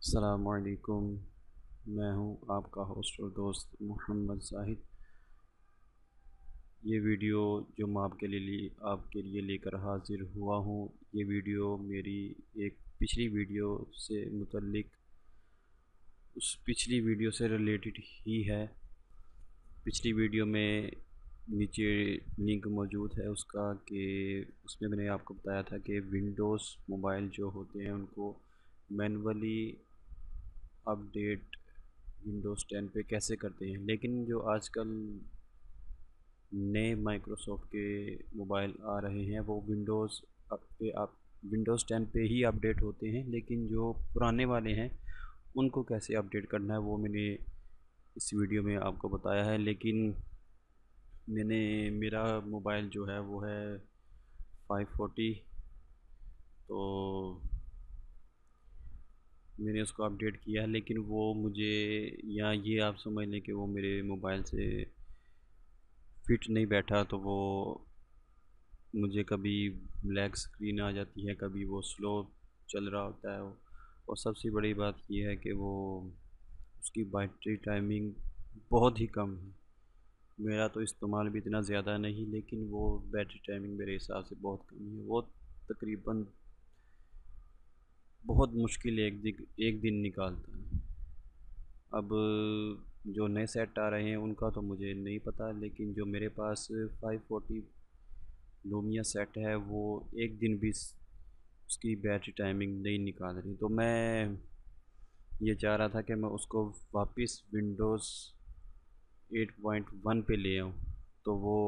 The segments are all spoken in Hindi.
असलकुम मैं हूँ आपका होस्ट और दोस्त मोहम्मद जाहिद ये वीडियो जो मैं आपके लिए आपके लिए लेकर हाज़िर हुआ हूँ, ये वीडियो मेरी एक पिछली वीडियो से मुतलक उस पिछली वीडियो से रिलेटेड ही है। पिछली वीडियो में नीचे लिंक मौजूद है उसका कि उसमें मैंने आपको बताया था कि विंडोज़ मोबाइल जो होते हैं उनको मैनुअली अपडेट विंडोज़ टेन पे कैसे करते हैं? लेकिन जो आजकल नए माइक्रोसॉफ्ट के मोबाइल आ रहे हैं, वो विंडोज़ अप पे आप विंडोज़ 10 पे ही अपडेट होते हैं। लेकिन जो पुराने वाले हैं, उनको कैसे अपडेट करना है, वो मैंने इस वीडियो में आपको बताया है। लेकिन मैंने, मेरा मोबाइल जो है, वो है 540 तो मैंने उसको अपडेट किया है लेकिन वो मुझे या ये आप समझ लें कि वो मेरे मोबाइल से फिट नहीं बैठा तो वो मुझे कभी ब्लैक स्क्रीन आ जाती है, कभी वो स्लो चल रहा होता है। और सबसे बड़ी बात ये है कि वो उसकी बैटरी टाइमिंग बहुत ही कम है। मेरा तो इस्तेमाल भी इतना ज़्यादा नहीं, लेकिन वो बैटरी टाइमिंग मेरे हिसाब से बहुत कम है। वो तकरीबन बहुत मुश्किल एक दिन एक दिन निकालता है। अब, जो नए सेट आ रहे हैं, उनका तो मुझे नहीं पता, लेकिन जो मेरे पास 540 लोमिया सेट है, वो एक दिन भी उसकी बैटरी टाइमिंग नहीं निकाल रही। तो मैं ये चाह रहा था कि मैं उसको वापस विंडोज़ 8.1 पे ले आऊँ। तो वो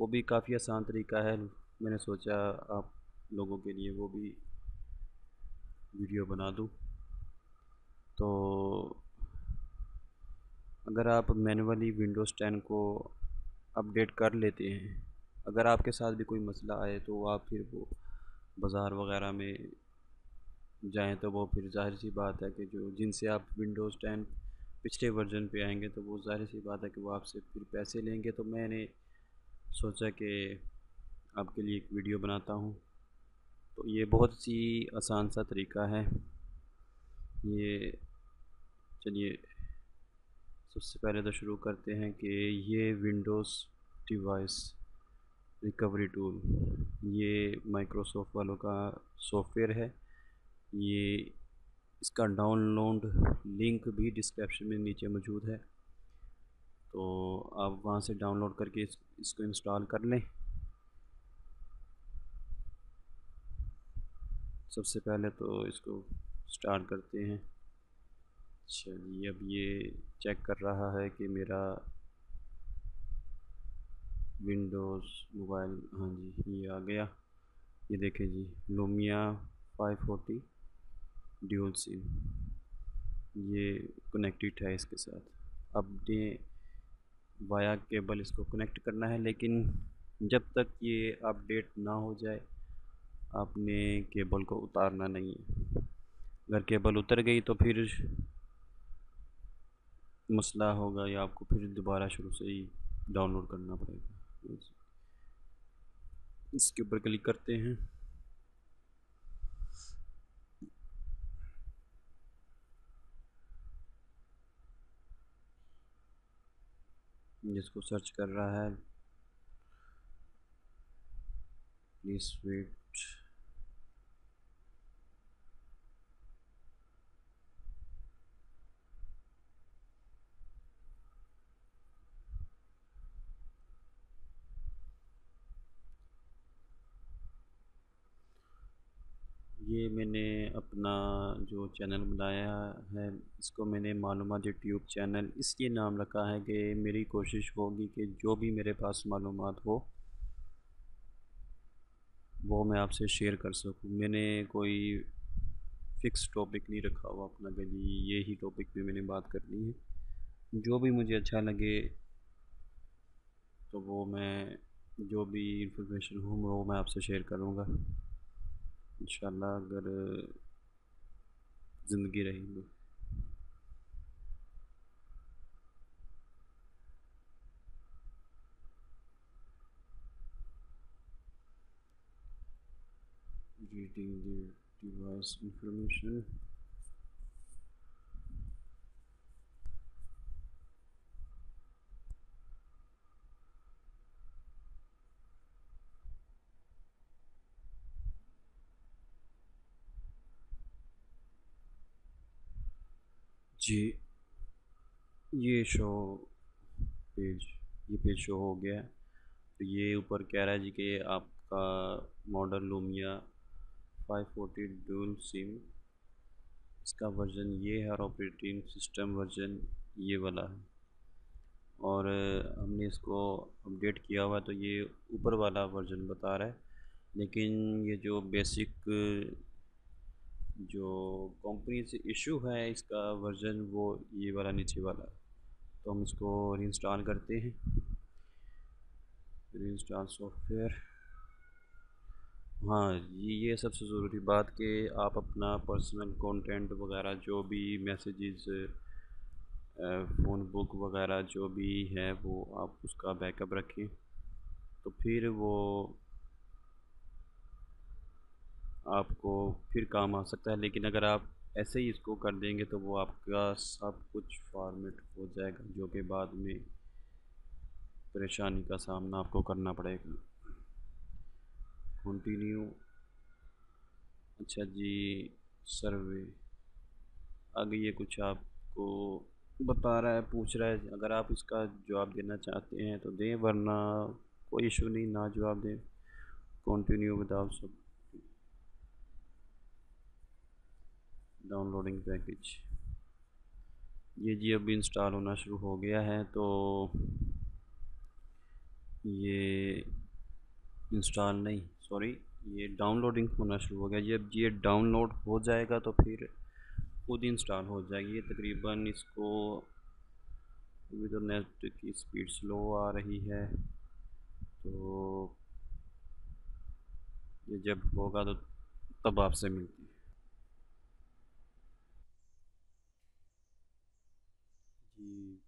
वो भी काफ़ी आसान तरीका है, मैंने सोचा आप लोगों के लिए वो भी वीडियो बना दूँ। तो अगर आप मैनुअली विंडोज़ टेन को अपडेट कर लेते हैं, अगर आपके साथ भी कोई मसला आए तो आप फिर वो बाज़ार वगैरह में जाएँ तो वो फिर ज़ाहिर सी बात है कि जो जिनसे आप विंडोज़ टेन पिछले वर्जन पे आएँगे तो वो ज़ाहिर सी बात है कि वो आपसे फिर पैसे लेंगे। तो मैंने सोचा कि आपके लिए एक वीडियो बनाता हूँ। तो ये बहुत सी आसान सा तरीका है। ये चलिए सबसे पहले तो शुरू करते हैं कि ये विंडोज़ डिवाइस रिकवरी टूल ये माइक्रोसॉफ्ट वालों का सॉफ्टवेयर है। ये इसका डाउनलोड लिंक भी डिस्क्रिप्शन में नीचे मौजूद है। तो आप वहाँ से डाउनलोड करके इस, इसको इंस्टॉल कर लें। सबसे पहले तो इसको स्टार्ट करते हैं। चलिए अब ये चेक कर रहा है कि मेरा विंडोज़ मोबाइल हाँ जी, ये आ गया। ये देखें जी लोमिया 540 ड्यूल सिम ये कनेक्टेड है इसके साथ। अब ये वाया केबल इसको कनेक्ट करना है, लेकिन जब तक ये अपडेट ना हो जाए आपने केबल को उतारना नहीं है। अगर केबल उतर गई तो फिर मसला होगा या आपको फिर दोबारा शुरू से ही डाउनलोड करना पड़ेगा। इसके ऊपर क्लिक करते हैं। जिसको सर्च कर रहा है प्लीज़ वेट ये मैंने अपना जो चैनल बनाया है, इसको मैंने मालूम यूट्यूब चैनल इसलिए नाम रखा है कि मेरी कोशिश होगी कि जो भी मेरे पास मालूम हो वो मैं आपसे शेयर कर सकूँ। मैंने कोई फ़िक्स टॉपिक नहीं रखा हुआ अपना कि ये ही टॉपिक पे मैंने बात करनी है। जो भी मुझे अच्छा लगे तो वो मैं, जो भी इंफॉर्मेशन हो, वो मैं आपसे शेयर करूँगा। इन अगर ज़िंदगी रहेगी रीडिंग डिवाइस इंफॉर्मेशन जी, ये शो पेज ये पेज शो हो गया। तो ये ऊपर कह रहा है जी कि आपका मॉडल लूमिया 540 डूल सिम इसका वर्जन ये है और ऑपरेटिंग सिस्टम वर्जन ये वाला है। और हमने इसको अपडेट किया हुआ है तो ये ऊपर वाला वर्जन बता रहा है। लेकिन ये जो बेसिक जो कंपनी से इशू है इसका वर्जन वो ये वाला नीचे वाला तो हम इसको रीइंस्टॉल करते हैं। रीइंस्टॉल सॉफ्टवेयर हाँ ये ये सबसे ज़रूरी बात कि आप अपना पर्सनल कंटेंट वगैरह जो भी मैसेजेस फ़ोन बुक वगैरह जो भी है वो आप उसका बैकअप रखें। तो फिर वो आपको फिर काम आ सकता है। लेकिन अगर आप ऐसे ही इसको कर देंगे तो वो आपका सब कुछ फॉर्मेट हो जाएगा, जो कि बाद में परेशानी का सामना आपको करना पड़ेगा। कंटिन्यू अच्छा जी, सर्वे। आगे ये कुछ आपको बता रहा है, पूछ रहा है, अगर आप इसका जवाब देना चाहते हैं तो दें, वरना कोई इशू नहीं, ना जवाब दें। कंटिन्यू विदाउट सब। डाउनलोडिंग पैकेज ये जी अभी इंस्टॉल होना शुरू हो गया है तो ये इंस्टॉल नहीं। सॉरी, ये डाउनलोडिंग होना शुरू हो गया जब ये डाउनलोड हो जाएगा तो फिर खुद इंस्टॉल हो जाएगी। ये तकरीबन इसको अभी तो नेट की स्पीड स्लो आ रही है तो ये जब होगा तो तब आपसे मिलती है जी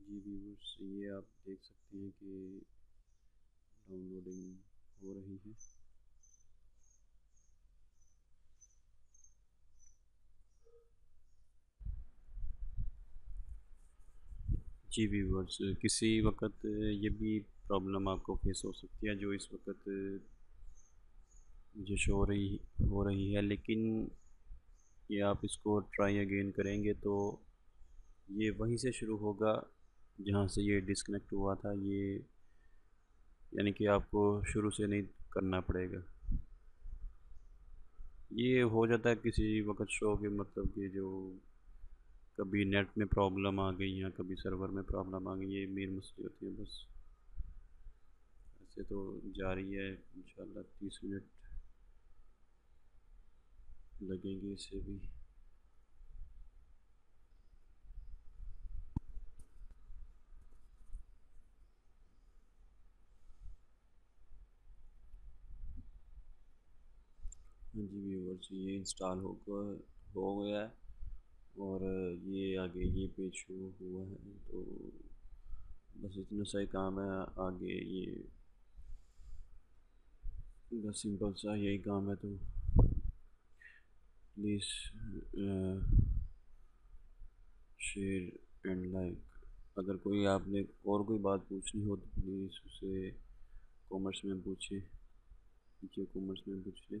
जी व्यूवर्स ये आप देख सकते हैं कि डाउनलोडिंग हो रही है। जी व्यूवर्स किसी वक्त ये भी प्रॉब्लम आपको फेस हो सकती है जो इस वक्त जो शो रही, हो रही है। लेकिन ये आप इसको ट्राई अगेन करेंगे तो ये वहीं से शुरू होगा। जहाँ से ये डिस्कनेक्ट हुआ था, ये यानी कि आपको शुरू से नहीं करना पड़ेगा। ये हो जाता है किसी वक्त शो के मतलब कि जो कभी नेट में प्रॉब्लम आ गई या कभी सर्वर में प्रॉब्लम आ गई, ये मेन मसले होती है बस। ऐसे तो जारी है, इंशाल्लाह तीस मिनट लगेंगे इसे भी हाँ जी व्यूवर्स ये इंस्टॉल हो हो गया है और ये आगे ये पेज शुरू हुआ है तो बस इतना सही काम है, आगे ये बस सिंपल सा यही काम है तो प्लीज़ शेयर एंड लाइक अगर कोई आपने और कोई बात पूछनी हो तो प्लीज़ उसे कॉमर्स में पूछें नीचे कॉमर्स में पूछ